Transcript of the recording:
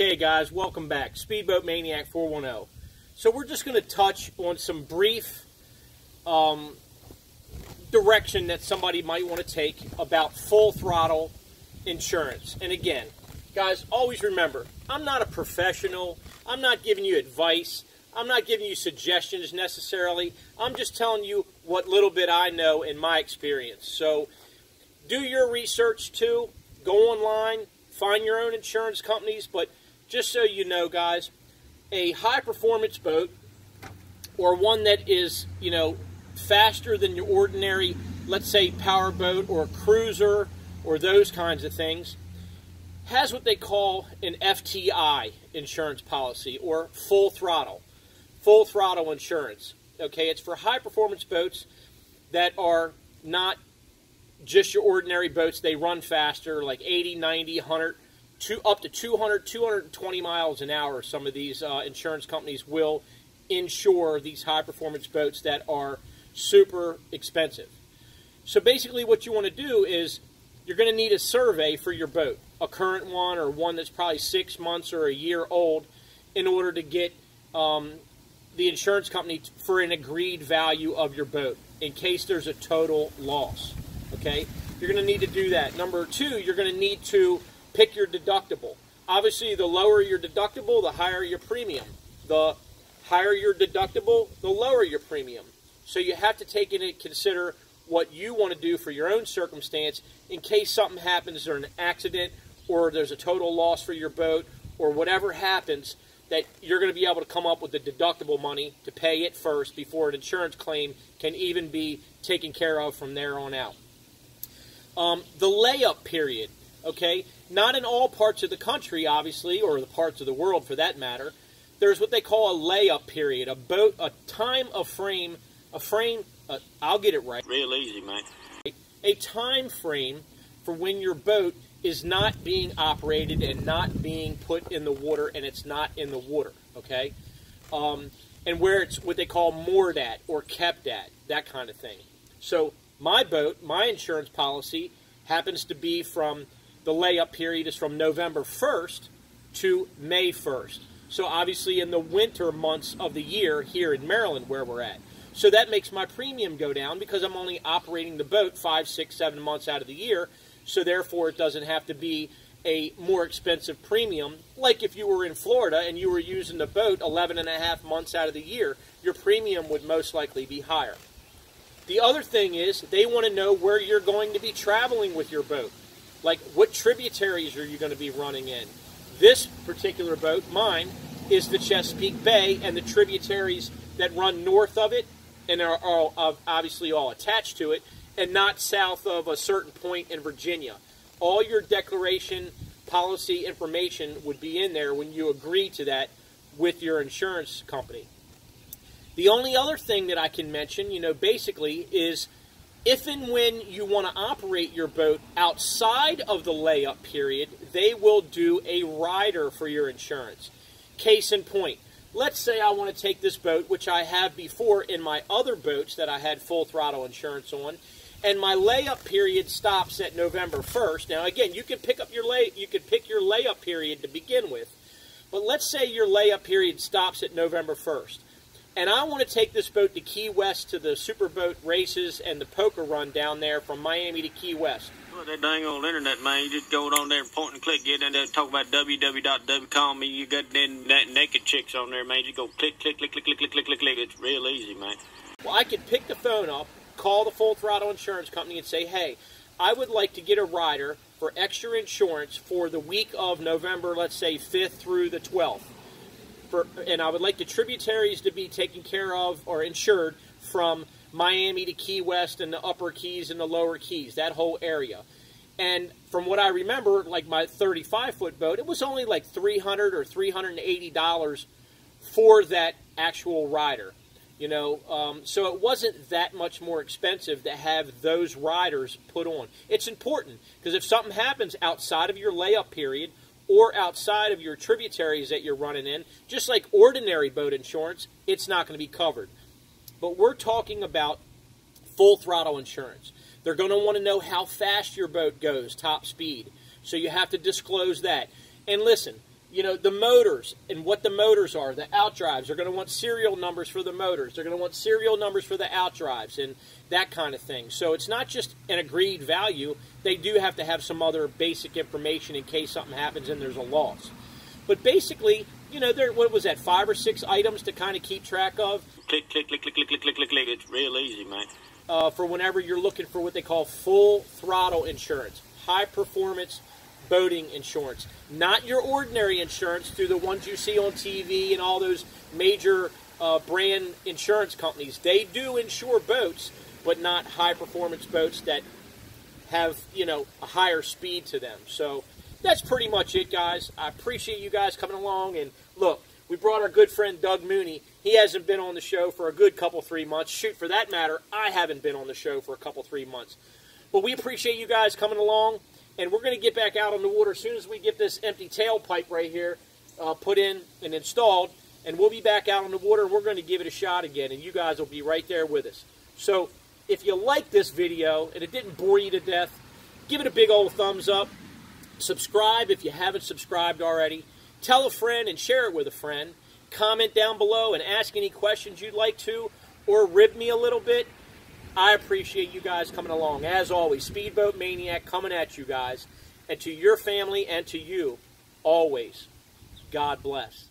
Okay, guys, welcome back. Speedboat Maniac 410. So we're just going to touch on some brief um, direction that somebody might want to take about full throttle insurance. And again, guys, always remember, I'm not a professional. I'm not giving you advice. I'm not giving you suggestions necessarily. I'm just telling you what little bit I know in my experience. So do your research too. Go online, find your own insurance companies. But just so you know, guys, a high performance boat or one that is, you know, faster than your ordinary, let's say, power boat or cruiser or those kinds of things, has what they call an FTI insurance policy or full throttle. Full throttle insurance. Okay, it's for high performance boats that are not just your ordinary boats. They run faster, like 80, 90, 100, up to 200, 220 miles an hour. Some of these uh, insurance companies will insure these high performance boats that are super expensive. So basically, what you want to do is you're going to need a survey for your boat, a current one or one that's probably six months or a year old, in order to get um, the insurance company for an agreed value of your boat in case there's a total loss. Okay, you're going to need to do that. Number two, you're going to need to pick your deductible. Obviously, the lower your deductible, the higher your premium. The higher your deductible, the lower your premium. So you have to take into consider what you want to do for your own circumstance in case something happens or an accident or there's a total loss for your boat or whatever happens that you're going to be able to come up with the deductible money to pay it first before an insurance claim can even be taken care of from there on out. Um, the layup period, okay? Not in all parts of the country, obviously, or the parts of the world for that matter. There's what they call a layup period, a boat, a time of frame a frame, uh, I'll get it right. Real easy, mate. A time frame for when your boat is not being operated and not being put in the water and it's not in the water, okay? Um, and where it's what they call moored at or kept at, that kind of thing. So my boat, my insurance policy happens to be from the layup period is from November 1st to May 1st. So obviously in the winter months of the year here in Maryland where we're at. So that makes my premium go down because I'm only operating the boat five, six, seven months out of the year. So therefore, it doesn't have to be a more expensive premium. Like if you were in Florida and you were using the boat 11 and a half months out of the year, your premium would most likely be higher. The other thing is they want to know where you're going to be traveling with your boat. Like what tributaries are you going to be running in? This particular boat, mine, is the Chesapeake Bay and the tributaries that run north of it and are, obviously all attached to it, and not south of a certain point in Virginia. All your declaration policy information would be in there when you agree to that with your insurance company. The only other thing that I can mention, you know, basically is if and when you want to operate your boat outside of the layup period, they will do a rider for your insurance. Case in point, let's say I want to take this boat, which I have before in my other boats that I had full throttle insurance on, and my layup period stops at November 1st. Now, again, you can pick up your lay, you could pick your layup period to begin with, but let's say your layup period stops at November 1st, and I want to take this boat to Key West to the superboat races and the poker run down there from Miami to Key West. Well, that dang old internet, man. You just go on there and point and click, get in there, talk about www.w.com. You got then that naked chicks on there, man. You go click, click, click, click, click, click, click, click, click. It's real easy, man. Well, I could pick the phone up, call the Full Throttle Insurance Company, and say, hey, I would like to get a rider for extra insurance for the week of November, let's say 5th through the 12th. For, and I would like the tributaries to be taken care of or insured from Miami to Key West and the upper Keys and the lower Keys, that whole area. And from what I remember, like my 35 foot boat, it was only like 300 or 380 dollars for that actual rider. You know, um, so it wasn't that much more expensive to have those riders put on. It's important because if something happens outside of your layup period or outside of your tributaries that you're running in, just like ordinary boat insurance, it's not going to be covered. But we're talking about full throttle insurance. They're going to want to know how fast your boat goes, top speed. So you have to disclose that. And listen, you know, the motors and what the motors are, the outdrives. They're going to want serial numbers for the motors. They're going to want serial numbers for the outdrives and that kind of thing. So it's not just an agreed value. They do have to have some other basic information in case something happens and there's a loss. But basically, you know, there what was that five or six items to kind of keep track of. Click, click, click, click, click, click, click, click, click. It's real easy, man. Uh, for whenever you're looking for what they call full throttle insurance, high performance boating insurance, not your ordinary insurance through the ones you see on TV and all those major uh, brand insurance companies. They do insure boats, but not high performance boats that have you know a higher speed to them. So that's pretty much it, guys. I appreciate you guys coming along. And look, we brought our good friend Doug Mooney. He hasn't been on the show for a good couple, three months. Shoot, for that matter, I haven't been on the show for a couple, three months. But we appreciate you guys coming along. And we're going to get back out on the water as soon as we get this empty tailpipe right here uh, put in and installed. And we'll be back out on the water and we're going to give it a shot again. And you guys will be right there with us. So if you like this video and it didn't bore you to death, give it a big old thumbs up. Subscribe if you haven't subscribed already. Tell a friend and share it with a friend. Comment down below and ask any questions you'd like to or rib me a little bit. I appreciate you guys coming along. As always, Speedboat Maniac coming at you guys. And to your family and to you, always, God bless.